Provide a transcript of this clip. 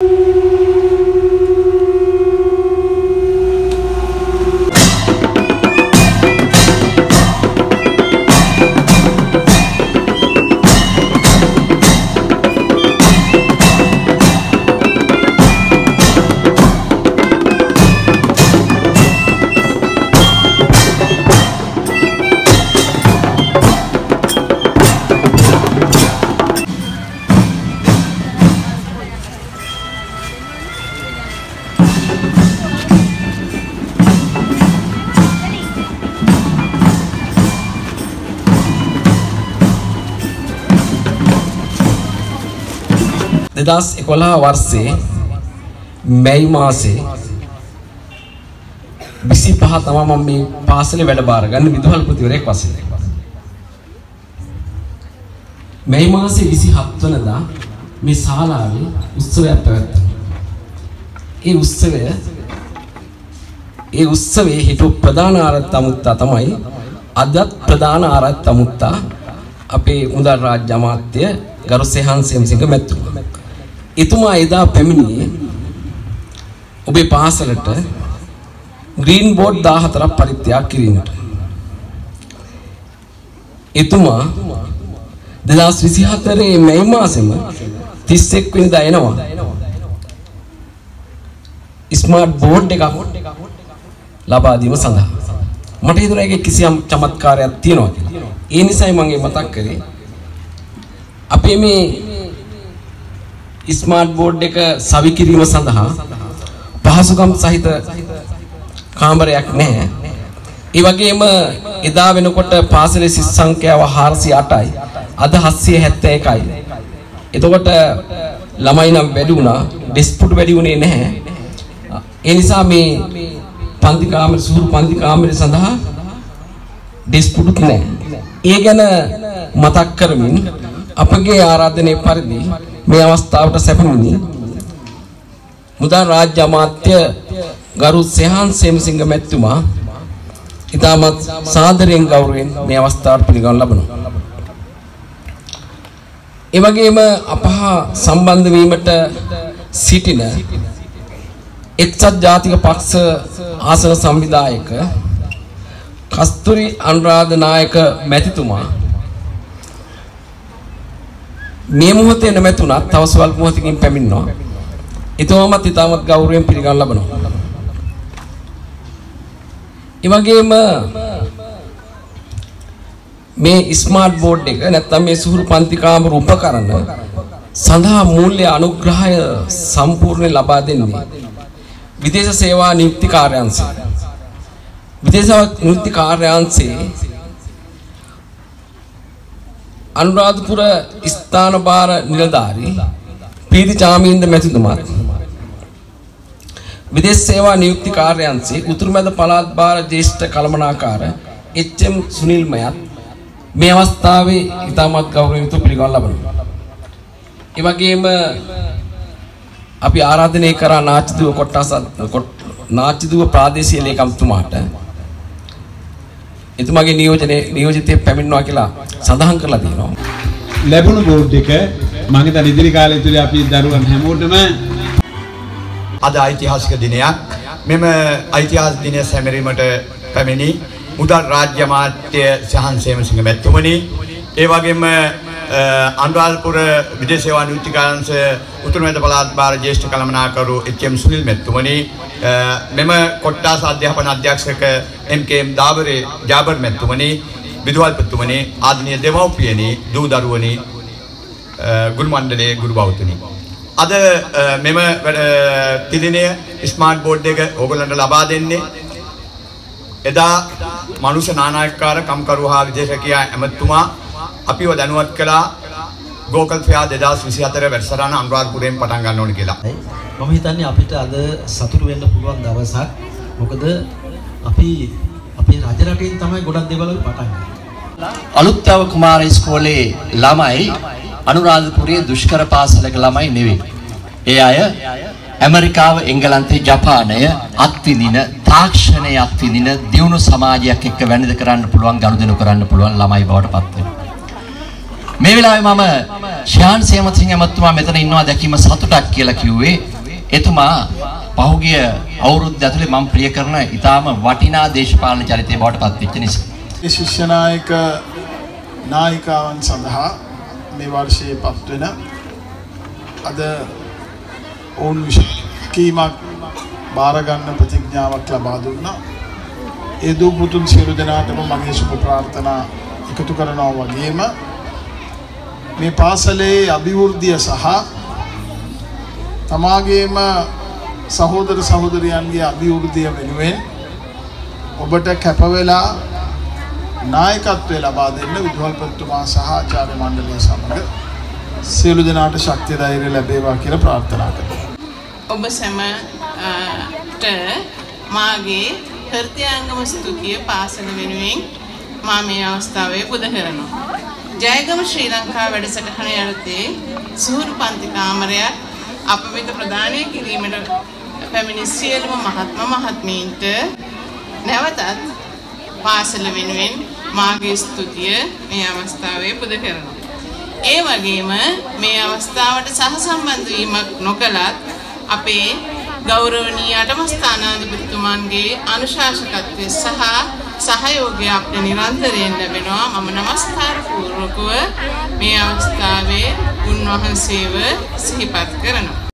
you. දෙදස් එකොළහ වර්සේ මැයි මාසේ විසි පහ තම මම මේ පාසලේ වැඩ බාරගන්න විදුහල්පතිවරයෙක් වශයෙන්. මැයි මාසේ විසි හත් වනදා මේ ශාලාවේ උත්සවයක් පැවැත්වුණා. ඒ උත්සවය ඒ උත්සවයේ හිටපු ප්‍රධාන ආරත් අමුත්තා තමයි අදත් ප්‍රධාන ආරත් අමුත්තා අපේ මුදල් රාජ්‍ය අමාත්‍ය ගරු සෙහන් සෙම්සිංහ මැතිතුමා. එතුමා එදා පැමිණියේ ඔබේ පාසලට ග්‍රීන් බෝඩ් 14ක් පරිත්‍යාග කිරීමට. එතුමා 2024 මැයි මාසෙම 31 වෙනිදා එනවා. ස්මාර්ට් බෝඩ් එකක් ලබා දීම සඳහා. මට හිතුණා ඒකේ කිසියම් චමත්කාරයක් තියෙනවා කියලා. ඒ නිසායි මම මතක් කරේ. අපේ මේ ස්මාර්ට් බෝඩ් එක සවි කිරීම සඳහා පහසුකම් සහිත කාමරයක් නැහැ. ඒ වගේම එදා වෙනකොට පාසලේ සිස් සංඛ්‍යාව 408යි. අද 771යි. එතකොට ළමයි නම් වැඩි වුණා. ඩිස්පුට් වැඩි වුණේ නැහැ. ඒ නිසා මේ පන්ති කාමර සුහුරු පන්ති කාමරය සඳහා ඩිස්පුට් නැහැ. ඒ ගැන මතක් කරමින් අපගේ ආරාධනයේ පරිදි මේ අවස්ථාවට සැපමුණි මුදල් රාජ්‍ය අමාත්‍ය ගරු සෙහාන් සේමසිංහ මැතිතුමා ඉතාමත් සාදරයෙන් ගෞරවයෙන් මේ අවස්ථාවට පිළිගනු ලබනවා. ඒ වගේම අපහා සම්බන්ධ වීමට සිටින එක්සත් ජාතික පක්ෂ ආසන සංවිධායක කස්තුරි අනුරාධ නායක මැතිතුමා මේ මොහොතේ නැමැතුණත් තව සුවල්ප මොහොතකින් පැමිණෙනවා. ඊටමත් ඊටමත් ගෞරවයෙන් පිළිගනු ලබනවා. ඒ වගේම මේ ස්මාර්ට් බෝඩ් එක නැත්නම් මේ සුහුරු පන්ති කාමර උපකරණ සඳහා මූල්‍ය අනුග්‍රහය සම්පූර්ණ ලබා දෙන්නේ විදේශ සේවා නියුක්ති කාර්යාංශය. විදේශ නියුක්ති කාර්යාංශයේ අනුරාධපුර ස්ථාන භාර නිලධාරී පීති චාමීන්ද මැතිතුමාත් විදේශ සේවා නියුක්ති කාර්යාංශයේ උතුරුමැද පළාත් භාර ජ්‍යෙෂ්ඨ කළමනාකාර එච්.එම්. සුනිල් මයත් මේ අවස්ථාවේ ඉතාමත් ගෞරවයෙන් යුතුව පිළිගනු ලබනවා. ඒ වගේම අපි ආරාධනය කරා නාචිදුව කොට්ටාස නාචිදුව ප්‍රාදේශීය ලේකම්තුමාට එතුමාගේ නියෝජනයේ නියෝජිතය පැමිණෙනවා කියලා සඳහන් කරලා තියෙනවා. ලැබුණු බෝඩ් එක මම හිතන ඉදිරි කාලය තුල අපි දරුවන් හැමෝටම අද ඓතිහාසික දිනයක්. මෙම ඓතිහාසික දිනය සැමරීමට පැමිණි මුදල් රාජ්‍ය අමාත්‍ය සහන් සේමසිංහ මැතිතුමනි ඒ වගේම අනුරාධපුර විදේශ සේවා නීතිකාංශ උතුරුමැද පළාත් භාර ජ්‍යෙෂ්ඨ කළමනාකරු එච්.එම්. සුනිල් මැතිතුමනි මෙම කොට්ටාස අධ්‍යාපන අධ්‍යක්ෂක එම්.කේ.එම්. දාබරේ ජාබර් මැතිතුමනි විදුහල්පතිතුමනි ආදරණීය දෙමව්පියනි දූ දරුවනි ගුරු මණ්ඩලයේ ගුරු බෞතුනි අද මෙම තිදිනය ස්මාර්ට් බෝඩ් එක ඕගොල්ලන්ට ලබා දෙන්නේ එදා මනුෂ්‍ය නානායකකාර කම්කරු හා විදේශකයා ඇමතුමා අපිව දැනුවත් කළා ගෝකල් ෆෙයා 2024 වැඩසටහන අනුරාධපුරයෙන් පටන් ගන්න ඕනේ කියලා. මම හිතන්නේ අපිට අද සතුටු වෙන්න පුළුවන් දවසක්. මොකද අපි අපේ රජ රටෙන් තමයි ගොඩක් දේවල් පටන් ගන්නේ. අලුත්යව කුමාර ඉස්කෝලේ ළමයි අනුරාධපුරයේ දුෂ්කර පාසලක ළමයි නෙවෙයි. ඒ අය ඇමරිකාව එංගලන්තේ ජපානය අත්විඳින තාක්ෂණයේ අත්විඳින දියුණු සමාජයක් එක්ක වැනිද කරන්න පුළුවන් ගනුදෙනු කරන්න පුළුවන් ළමයි බවට පත් වෙනවා. මේ වෙලාවේ මම ශාන් සේමසිංහ මහත්මයා මෙතන ඉන්නවා දැකීම සතුටක් කියලා කිව්වේ. එතුමා පහුගිය අවුරුද්ද ඇතුලේ මම ප්‍රිය කරන ඊටාම වටිනා දේශපාලන චරිතය බවට පත් වෙච්ච නිසා. ඒ ශිෂ්‍ය නායක නායිකාවන් සඳහා මේ වර්ෂයේ පත්වෙන අද ඔවුන් විශකීමක් භාරගන්න ප්‍රතිඥාවක් ලබා දුන්නා. ඒ දූ පුතුන් සියලු දෙනාටම මගේ සුභ ප්‍රාර්ථනා එකතු කරනවා වගේම මේ පාසලේ අභිවෘද්ධිය සහ තමාගේම සහෝදර සහෝදරියන්ගේ අභිවෘද්ධිය වෙනුවෙන් ඔබට කැපවෙලා නායකත්වය ලබා දෙන්න විදුහල්පතිතුමා සහ ආචාර්ය මණ්ඩලය සමග සියලු දෙනාට ශක්තිය ධෛර්ය ලැබේවා කියලා ප්‍රාර්ථනා කරනවා. ඔබ සැමට මාගේ හෘදයාංගම ස්තුතිය පාසල වෙනුවෙන් මා මේ අවස්ථාවේ පුද කරනවා. ජයගම ශ්‍රී ලංකා වැඩසටහන යටතේ සුහුරු පන්ති කාමරයක් අප වෙත ප්‍රදානය කිරීමට පැමිණි සියලුම මහත්ම මහත්මීන්ට නැවතත් පාසල වෙනුවෙන් මාගේ ස්තුතිය මේ අවස්ථාවේ පුද කරනවා. ඒ වගේම මේ අවස්ථාවට සහසම්බන්ධ වීමක් නොකලත් අපේ ගෞරවනීය අටමස්ථානාධිපතිතුමන්ගේ අනුශාසකත්වය සහ සහයෝගය අපට නිරන්තරයෙන් ලැබෙනවා. මම নমස්කාර පූර්වකව මේ අවස්ථාවේ උන්වහන්සේව සිහිපත් කරනවා.